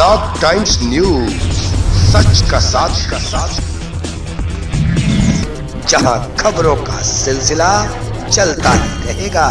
Dog times news सच का साथ का साथ। जहाँ खबरों का सिलसिला चलता ही रहेगा।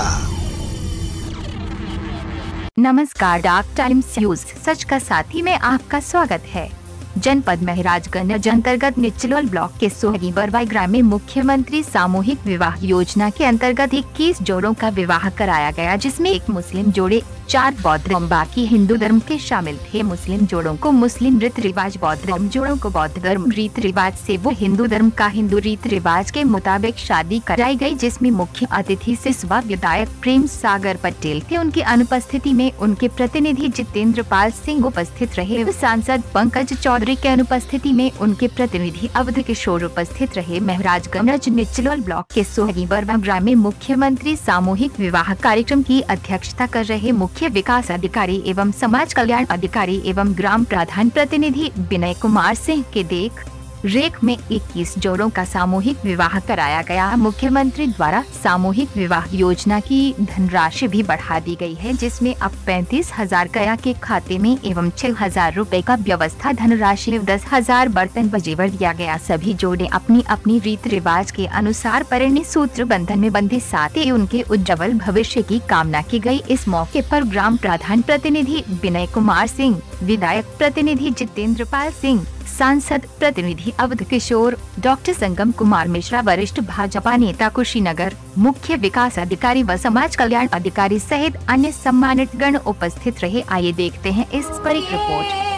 नमस्कार डाक टाइम्स न्यूज़ सच का साथी में आपका स्वागत है। जनपद महराजगंज अंतर्गत निचलोल ब्लॉक के सोहगी बरवाई ग्राम में मुख्यमंत्री सामूहिक विवाह योजना के अंतर्गत 21 जोड़ों का विवाह कराया गया, जिसमें एक मुस्लिम जोड़े चार बौद्ध धर्म बाकी हिंदू धर्म के शामिल थे। मुस्लिम जोड़ों को मुस्लिम रीत रिवाज बौद्ध धर्म जोड़ों को बौद्ध धर्म रीत रिवाज से वो हिंदू धर्म का हिंदू रीत रिवाज के मुताबिक शादी कराई गई, जिसमें मुख्य अतिथि सिसवा विधायक प्रेम सागर पटेल थे। उनकी अनुपस्थिति में उनके प्रतिनिधि जितेंद्र पाल सिंह उपस्थित रहे। सांसद पंकज चौधरी के अनुपस्थिति में उनके प्रतिनिधि अवध किशोर उपस्थित रहे। महराजगंज निचलोल ब्लॉक के सोहगी बरवा ग्राम में मुख्यमंत्री सामूहिक विवाह कार्यक्रम की अध्यक्षता कर रहे। मुख्य मुख्य विकास अधिकारी एवं समाज कल्याण अधिकारी एवं ग्राम प्रधान प्रतिनिधि विनय कुमार सिंह के देख रेख में 21 जोड़ों का सामूहिक विवाह कराया गया। मुख्यमंत्री द्वारा सामूहिक विवाह योजना की धनराशि भी बढ़ा दी गई है, जिसमें अब पैंतीस हज़ार कया के खाते में एवं छह हज़ार रूपए का व्यवस्था धनराशि दस हज़ार बर्तन बजेवर दिया गया। सभी जोड़े अपनी अपनी रीत रिवाज के अनुसार परिणय सूत्र बंधन में बंधे, साथ ही उनके उज्जवल भविष्य की कामना की गई इस मौके आरोप ग्राम प्रधान प्रतिनिधि विनय कुमार सिंह, विधायक प्रतिनिधि जितेंद्र पाल सिंह सांसद प्रतिनिधि अवध किशोर, डॉक्टर संगम कुमार मिश्रा, वरिष्ठ भाजपा नेता कुशीनगर, मुख्य विकास अधिकारी व समाज कल्याण अधिकारी सहित अन्य सम्मानित गण उपस्थित रहे। आइए देखते हैं इस पर एक रिपोर्ट।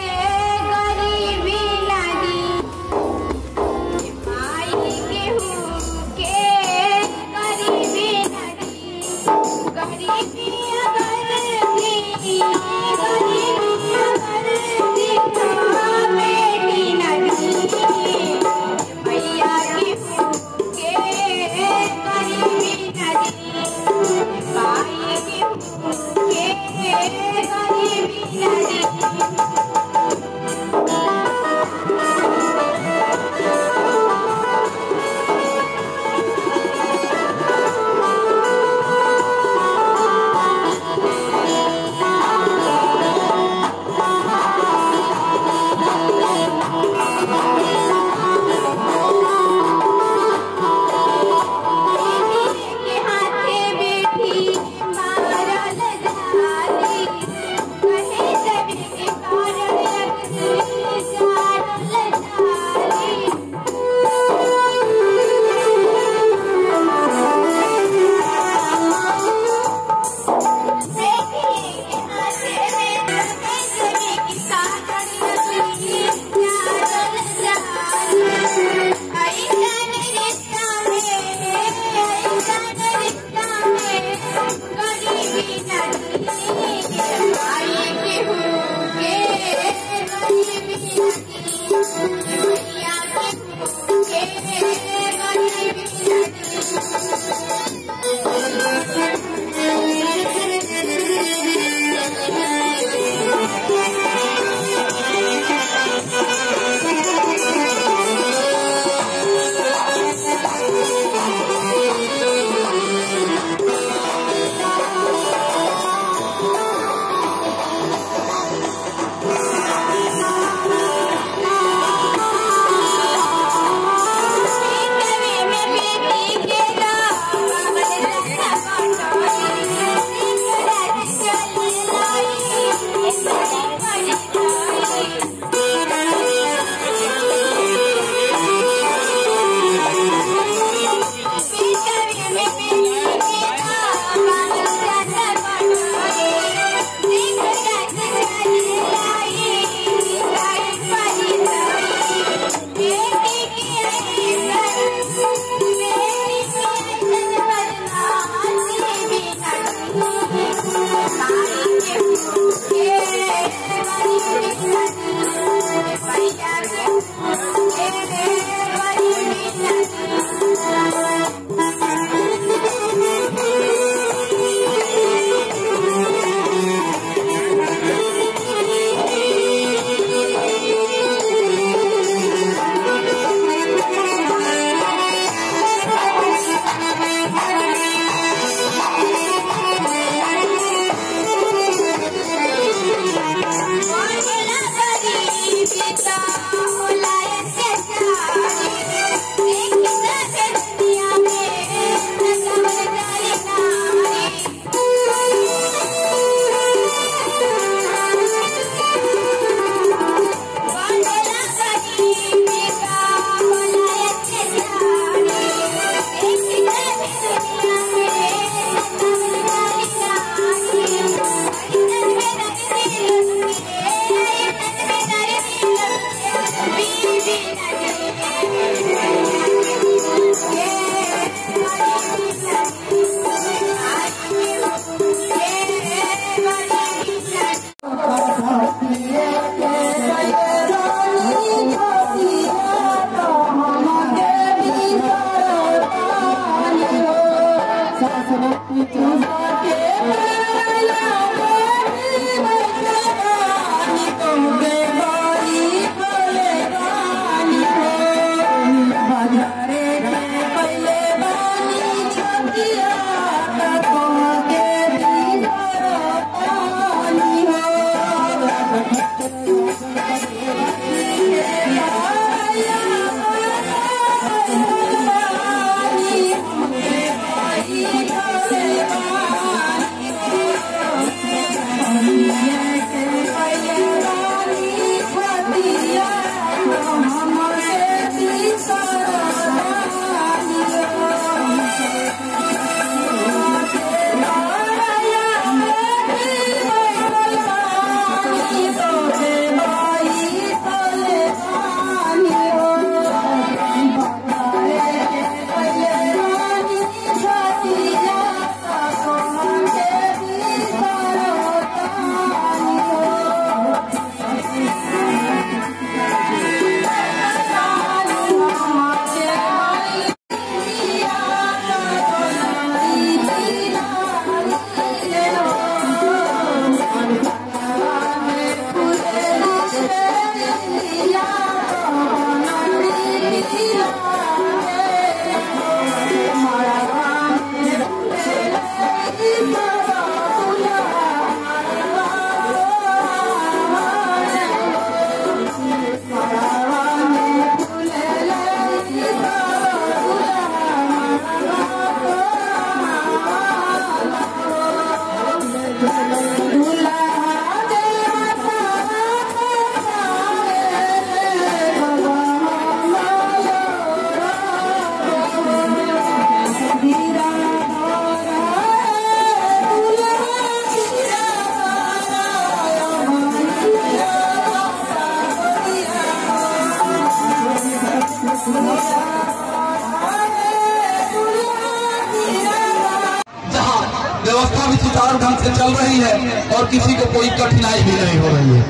जहाँ व्यवस्था भी सुचारू ढंग से चल रही है और किसी को कोई कठिनाई भी नहीं हो रही है।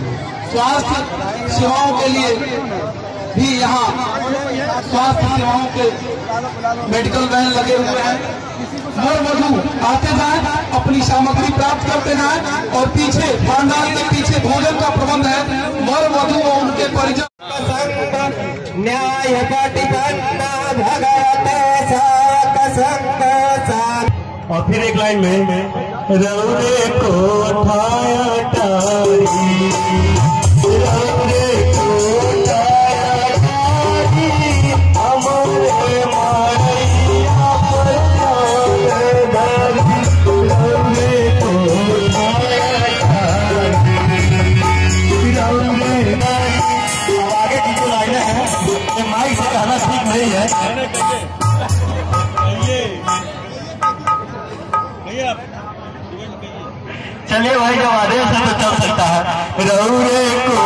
स्वास्थ्य सेवाओं के लिए भी यहाँ स्वास्थ्य सेवाओं के मेडिकल वैन लगे हुए हैं। मर मधु आते जाए, अपनी सामग्री प्राप्त करते जाए और पीछे पंडाल के पीछे भोजन का प्रबंध है। मर मधु और उनके परिजन न्याय और फिर एक लाइन में रौने को ठाया टारी चलिए भाई जब आदेश चल सकता है। रौरे को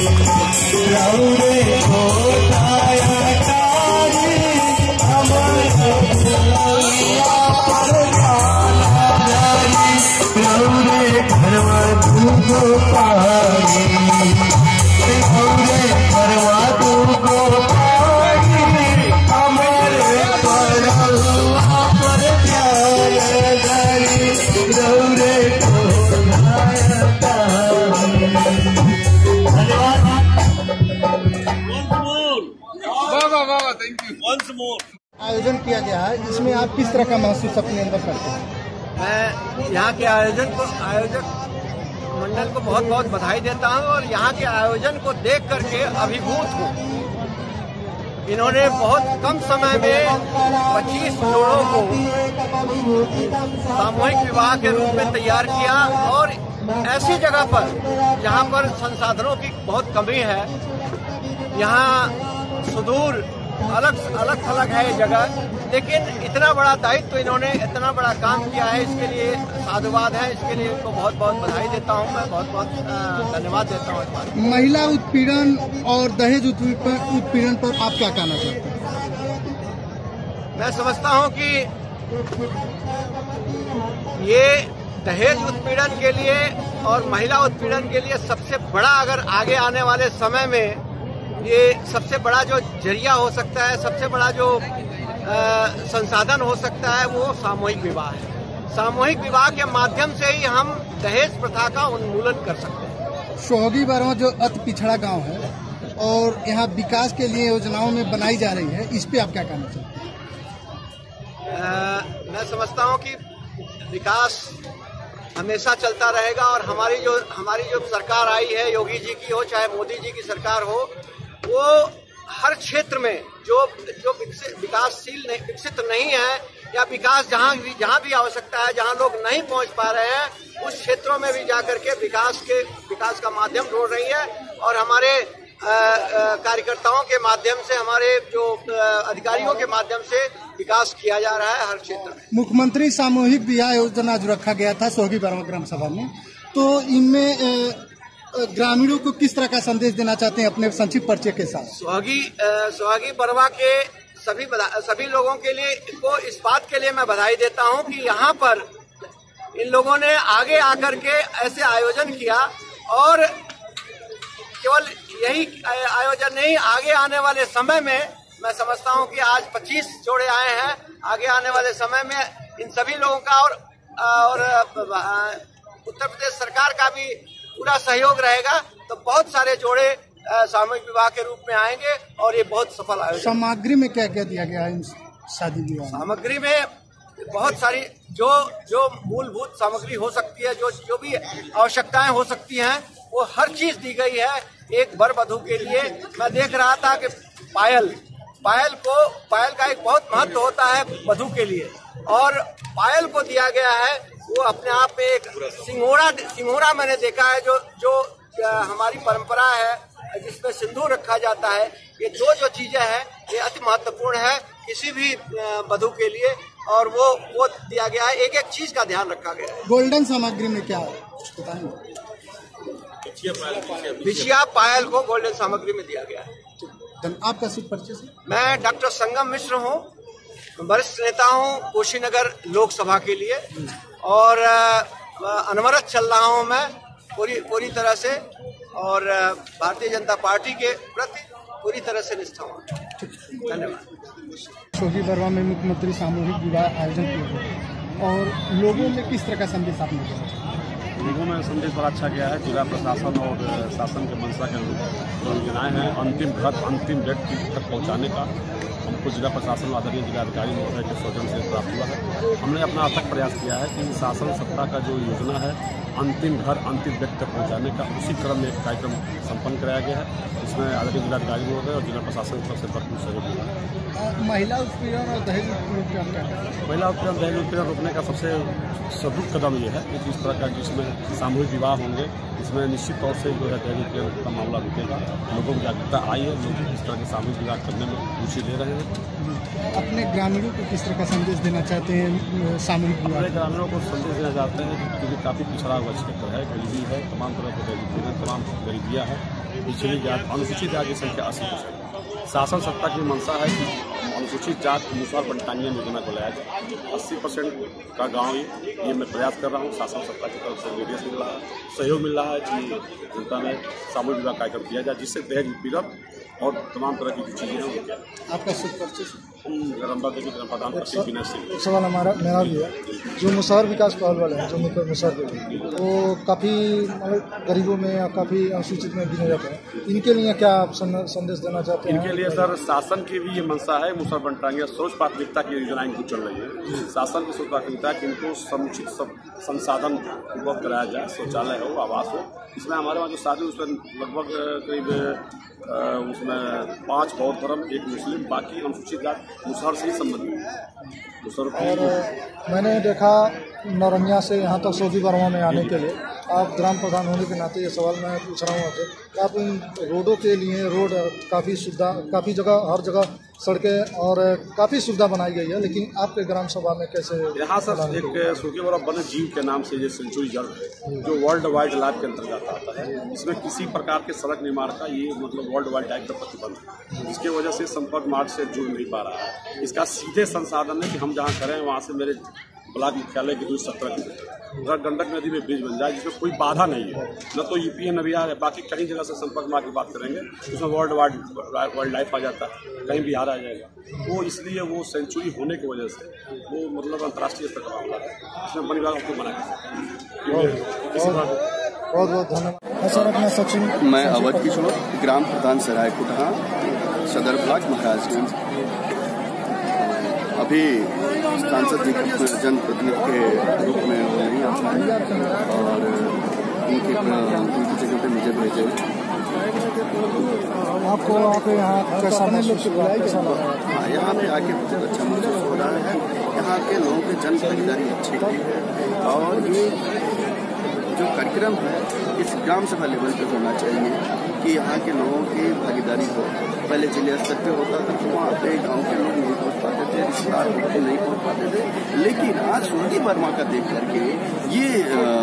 रौरे को आयोजन किया गया है इसमें आप किस तरह का महसूस अपने अंदर करते हैं? मैं यहाँ के आयोजन को, आयोजक मंडल को बहुत बहुत बधाई देता हूँ और यहाँ के आयोजन को देख करके अभिभूत हूँ। इन्होंने बहुत कम समय में 25 जोड़ों को सामूहिक विवाह के रूप में तैयार किया और ऐसी जगह पर, जहाँ पर संसाधनों की बहुत कमी है, यहाँ सुदूर अलग अलग थलग है ये जगह लेकिन इतना बड़ा दायित्व तो इन्होंने इतना बड़ा काम किया है इसके लिए साधुवाद है इसके लिए इनको बहुत बहुत बधाई देता हूँ मैं बहुत बहुत धन्यवाद देता हूँ। महिला उत्पीड़न और दहेज उत्पीड़न उत्पीड़न पर आप क्या कहना चाहते हैं मैं समझता हूँ कि ये दहेज उत्पीड़न के लिए और महिला उत्पीड़न के लिए सबसे बड़ा अगर आगे आने वाले समय में ये सबसे बड़ा जो ज़रिया हो सकता है सबसे बड़ा जो अ, संसाधन हो सकता है वो सामूहिक विवाह है। सामूहिक विवाह के माध्यम से ही हम दहेज प्रथा का उन्मूलन कर सकते हैं। सोहगी बारवा जो अति पिछड़ा गाँव है और यहाँ विकास के लिए योजनाओं में बनाई जा रही है इस पे आप क्या कहना चाहते हैं? मैं समझता हूँ कि विकास हमेशा चलता रहेगा और हमारी जो हमारी जो सरकार आई है योगी जी की हो चाहे मोदी जी की सरकार हो वो हर क्षेत्र में जो जो विकासशील नहीं, विकसित नहीं है, या विकास जहाँ भी जहाँ भी आवश्यकता है, जहाँ लोग नहीं पहुँच पा रहे हैं, उस क्षेत्रों में भी जाकर के विकास के, विकास का माध्यम ढूंढ रही है। और हमारे कार्यकर्ताओं के माध्यम से, हमारे जो अधिकारियों के माध्यम से विकास किया जा रहा है हर क्षेत्र में। मुख्यमंत्री सामूहिक विवाह योजना जो रखा गया था सोहगी बारवा ग्राम सभा में तो इनमें ग्रामीणों को किस तरह का संदेश देना चाहते हैं अपने संक्षिप्त पर्चे के साथ? सुहागी सुहागी बरवा के सभी सभी लोगों के लिए को इस बात के लिए मैं बधाई देता हूँ कि यहाँ पर इन लोगों ने आगे आकर के ऐसे आयोजन किया और केवल यही आयोजन नहीं, आगे आने वाले समय में मैं समझता हूँ कि आज 25 जोड़े आए हैं। आगे आने वाले समय में इन सभी लोगों का और और उत्तर प्रदेश सरकार का भी पूरा सहयोग रहेगा तो बहुत सारे जोड़े सामूहिक विवाह के रूप में आएँगे और ये बहुत सफल आयोजन। सामग्री में क्या क्या दिया गया है इन शादी विवाह सामग्री में बहुत सारी जो जो मूलभूत सामग्री हो सकती है जो जो भी आवश्यकताएँ हो सकती हैं वो हर चीज़ दी गई है एक वर वधु के लिए। मैं देख रहा था कि पायल पायल को पायल का एक बहुत महत्व होता है वधु के लिए। और पायल को दिया गया है वो अपने आप में एक सिंघोड़ा सिंघोड़ा मैंने देखा है जो जो हमारी परंपरा है जिसमें सिंधु रखा जाता है ये दो जो चीज़ें हैं ये अति महत्वपूर्ण है किसी भी वधु के लिए और वो वो दिया गया है एक एक चीज़ का ध्यान रखा गया है। गोल्डन सामग्री में क्या है? बताएँगे बिछिया पायल को गोल्डन सामग्री में दिया गया है। धन- आपका शुभ परिचय मैं डॉक्टर संगम मिश्र हूँ वरिष्ठ नेता हूँ कुशीनगर लोकसभा के लिए। और अनवरत चल रहा हूँ मैं पूरी पूरी तरह से और भारतीय जनता पार्टी के प्रति पूरी तरह से निष्ठा हूँ। धन्यवाद। शोभी वर्मा में मुख्यमंत्री सामूहिक विवाह आयोजन और लोगों में किस तरह का संदेश आपने दिया लोगों में संदेश बड़ा अच्छा गया है। जिला प्रशासन और शासन के मंशा के जो योजनाएँ हैं। अंतिम घर, अंतिम व्यक्ति तक पहुँचाने का हमको जिला प्रशासन आदरणीय जिलाधिकारी महोदय के सौजन से प्राप्त हुआ है। हमने अपना अथक प्रयास किया है कि शासन सत्ता का जो योजना है अंतिम घर अंतिम व्यक्ति तक पहुँचाने का उसी क्रम में एक कार्यक्रम संपन्न कराया गया है। इसमें आदरणीय जिलाधिकारी महोदय और जिला प्रशासन की तरफ़ से भरपूर सहयोग मिला महिला उत्पीड़न और दहेज महिला उत्पीड़न दहेज उत्पीड़न रोकने का सबसे सदुप कदम ये है कि जिस तरह का जिसमें सामूहिक विवाह होंगे इसमें निश्चित तौर से जो है दहेज उत्पीड़न का मामला रुकेगा लोगों को जागरूकता आई है लोग इस तरह के सामूहिक विवाह करने में रुचि ले रहे हैं। अपने ग्रामीणों को किस तरह का संदेश देना चाहते हैं सामूहिक विवाह? ग्रामीणों को संदेश देना चाहते हैं क्योंकि काफ़ी पिछड़ा हुआ क्षेत्र है, गरीबी है, तमाम तरह के उत्पीड़न तमाम गरीबियाँ हैं। पिछड़ी जात, अनुसूचित जाति की संख्या अस्सी परसेंट शासन सत्ता की मंशा है कि अनुसूचित जात अनुसार बंटानियन योजना को लाया जाए। अस्सी परसेंट का गाँव ये ये मैं प्रयास कर रहा हूँ, शासन सत्ता की तरफ़ से से मिल रहा है, सहयोग मिल रहा है कि जनता में सामूहिक विवाह कार्यक्रम किया जाए, जिससे दहेज उत्पीड़न और तमाम तरह की जो चीज़ें हैं आपका शुभ सवाल हमारा मेरा भी है जो मुसहर विकास पहल वाले हैं जो मुसहर के वो काफ़ी मतलब गरीबों में या काफ़ी अनुसूचित में गिने जाते हैं। इनके लिए क्या आप संदेश देना चाहते हैं? इनके लिए सर शासन की भी ये मंशा है मुसर बंटांगे सर्वोच्च प्राथमिकता की योजनाएँ इनको चल रही है। शासन की सोच प्राथमिकता है कि इनको समुचित सब संसाधन उपलब्ध कराया जाए शौचालय हो आवास हो। इसमें हमारे वहाँ जो शादी उसमें लगभग करीब उसमें पाँच बौद्ध धर्म एक मुस्लिम बाकी अनुसूचित जात। मुसहर से संबंधित और मैंने देखा नौरंगिया से यहाँ तक सोफी वर्मा में आने के लिए। आप ग्राम प्रधान होने के नाते ये सवाल मैं पूछ रहा हूँ आपसे। कि आप इन रोडों के लिए रोड काफ़ी सुविधा काफ़ी जगह हर जगह सड़कें और काफ़ी सुविधा बनाई गई है लेकिन आपके ग्राम सभा में कैसे यहाँ सर एक सूखे और वन्य जीव के नाम से ये सेंचुरी जड़ है जो वर्ल्ड वाइड लाइफ के अंतर्गत आता है। इसमें किसी प्रकार के सड़क निर्माण का ये मतलब वर्ल्ड वाइड लाइफ का प्रतिबंध है। जिसकी वजह से संपर्क मार्ग से जुड़ नहीं पा रहा है। इसका सीधे संसाधन है कि हम जहाँ करें वहाँ से मेरे ब्लॉक मुख्यालय की दूर सत्रह किलोमीटर उधर गंडक नदी में ब्रिज बन जाए जिसमें कोई बाधा नहीं है। न तो यूपी है न बिहार है। बाकी कहीं जगह से संपर्क मार्ग की बात करेंगे उसमें वर्ल्ड वाइड वर्ल्ड लाइफ आ जाता है। कहीं बिहार आ जाएगा। वो इसलिए वो सेंचुरी होने की वजह से वो मतलब अंतर्राष्ट्रीय स्तर का मामला है। इसमें विभाग आपको मना कर बात बहुत बहुत धन्यवाद। हाँ सचिन। मैं अवध किशोर ग्राम प्रधान सराय कुटहा सदर ब्लॉक महाराजगंज। अभी सांसद जी के जनप्रतिनिधि के रूप में वो नहीं आ पाए। और उनके उनकी जगह पे मुझे भेजे आपको आप यहाँ कैसा महसूस हुआ कैसा लगा हाँ यहाँ पे आके मुझे अच्छा महसूस हो रहा है। यहाँ के लोगों की जन भागीदारी अच्छी है। और ये जो कार्यक्रम है इस ग्राम सभा लेवल पे होना चाहिए कि यहाँ के लोगों की भागीदारी हो। पहले ज़िले स्तर पे होता था तो वहाँ पे गाँव के लोग नहीं थे रिश्तेदार नहीं पहुँच पाते थे। लेकिन आज सोनी वर्मा का देख करके ये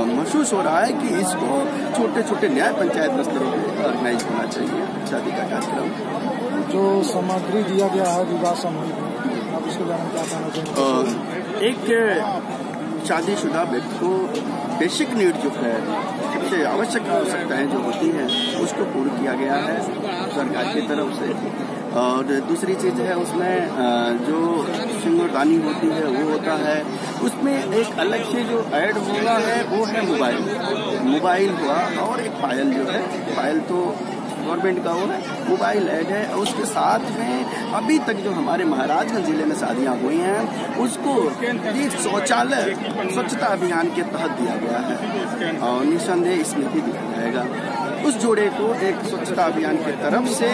महसूस हो रहा है कि इसको छोटे छोटे न्याय पंचायत स्तरों पर ऑर्गेनाइज होना चाहिए। शादी का कार्यक्रम। जो सामग्री दिया गया है विवाह सामूहिक में आप इसके बारे में क्या कहना एक शादीशुदा व्यक्ति को बेसिक नीड जो है सबसे आवश्यक आवश्यकताएँ जो होती हैं उसको पूर्ण किया गया है। सरकार की तरफ़ से। और दूसरी चीज़ है उसमें जो सिंगरदानी होती है, वो होता है, उसमें एक अलग से जो ऐड हुआ है, वो है मोबाइल। मोबाइल हुआ और एक पायल जो है पायल तो गवर्नमेंट का वो है मोबाइल ऐड है, और उसके साथ में अभी तक जो हमारे महाराजगंज ज़िले में शादियाँ हुई हैं, उसको शौचालय, स्वच्छता अभियान के तहत दिया गया है। और निस्संदेह इसमें भी दिया जाएगा। उस जोड़े को एक स्वच्छता अभियान की तरफ़ से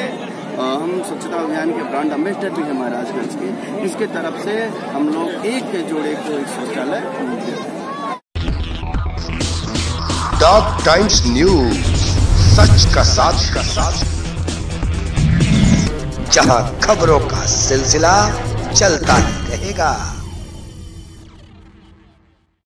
हम स्वच्छता अभियान के ब्रांड अम्बेसडर भी हैं महाराजगंज के इसके तरफ़ से हम लोग एक जोड़े को एक शौचालय टॉप टाइम्स न्यूज़ सच का साथ का साथ, जहाँ खबरों का सिलसिला चलता ही रहेगा।